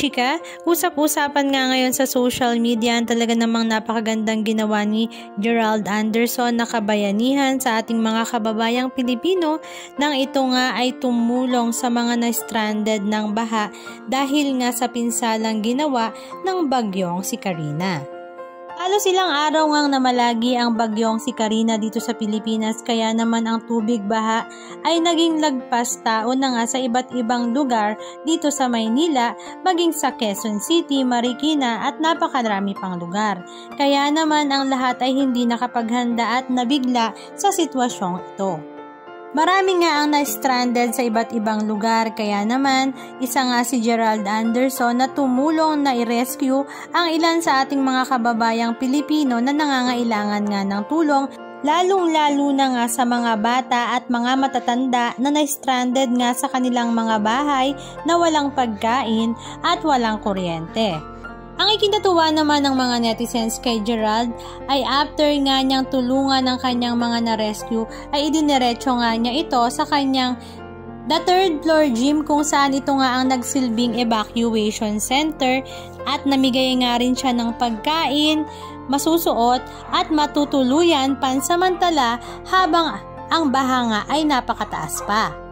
Kachika! Usap-usapan nga ngayon sa social media ang talaga namang napakagandang ginawa ni Gerald Anderson na kabayanihan sa ating mga kababayang Pilipino nang ito nga ay tumulong sa mga na-stranded ng baha dahil nga sa pinsalang ginawa ng bagyong si Karina. Halos ilang araw ngang namalagi ang bagyong si Karina dito sa Pilipinas kaya naman ang tubig baha ay naging lagpas tao na nga sa iba't ibang lugar dito sa Maynila, maging sa Quezon City, Marikina at napakarami pang lugar. Kaya naman ang lahat ay hindi nakapaghanda at nabigla sa sitwasyong ito. Marami nga ang na-stranded sa iba't ibang lugar kaya naman isa nga si Gerald Anderson na tumulong na i-rescue ang ilan sa ating mga kababayang Pilipino na nangangailangan nga ng tulong lalong-lalo na nga sa mga bata at mga matatanda na na-stranded nga sa kanilang mga bahay na walang pagkain at walang kuryente. Ang ikinatuwa naman ng mga netizens kay Gerald ay after nga niyang tulungan ng kanyang mga na-rescue ay idiniretso nga niya ito sa kanyang the third floor gym kung saan ito nga ang nagsilbing evacuation center at namigay nga rin siya ng pagkain, masusuot at matutuluyan pansamantala habang ang baha nga ay napakataas pa.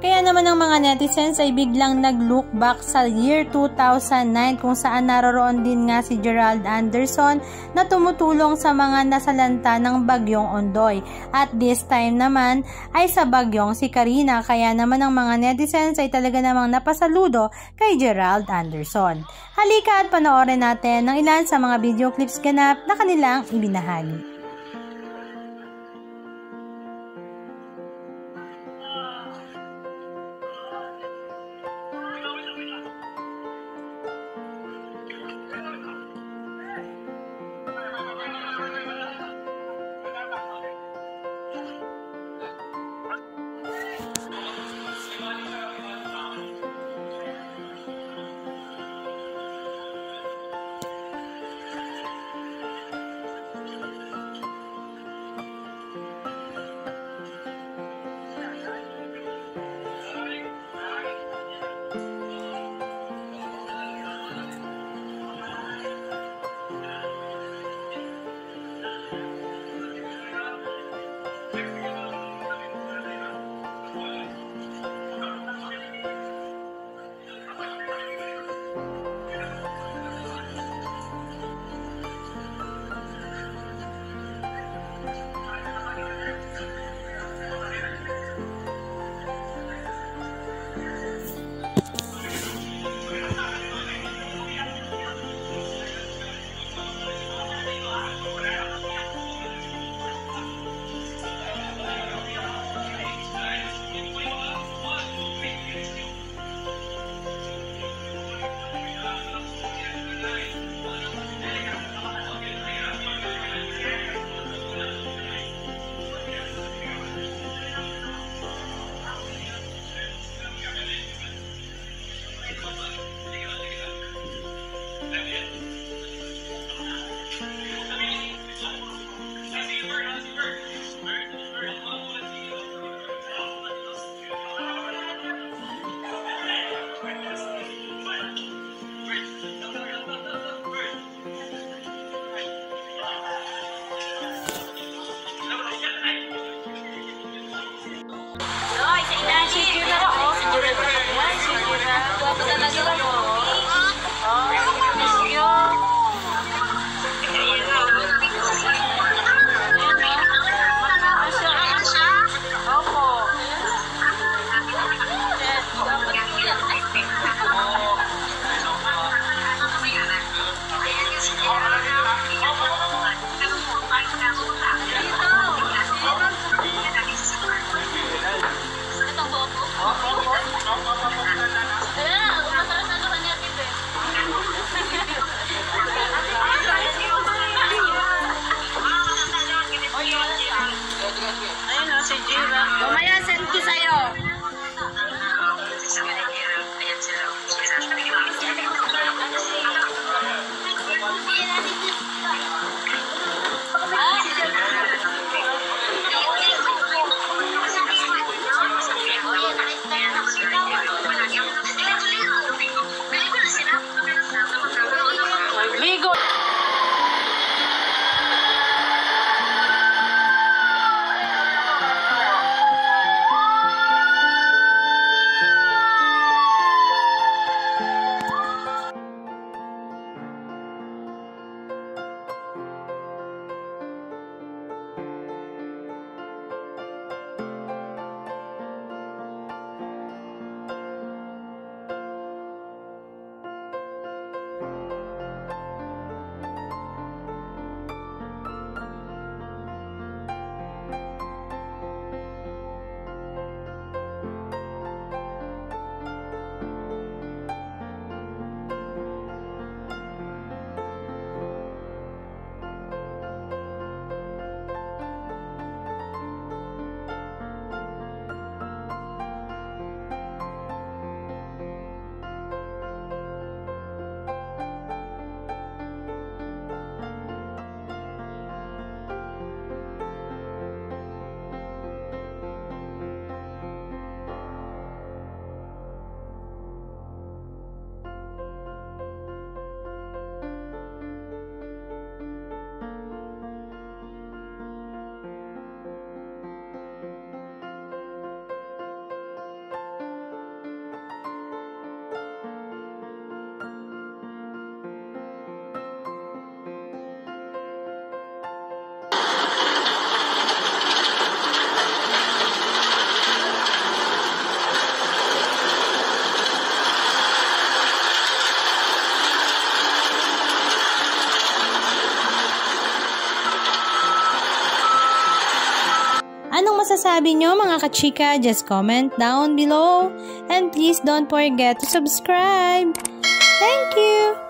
Kaya naman ang mga netizens ay biglang nag-look back sa year 2009 kung saan naroroon din nga si Gerald Anderson na tumutulong sa mga nasalanta ng bagyong Ondoy. At this time naman ay sa bagyong si Karina kaya naman ang mga netizens ay talaga namang napasaludo kay Gerald Anderson. Halika at panoorin natin ng ilan sa mga video clips ganap na kanilang ibinahagi. Amen. masasabi nyo mga kachika, just comment down below. And please don't forget to subscribe. Thank you!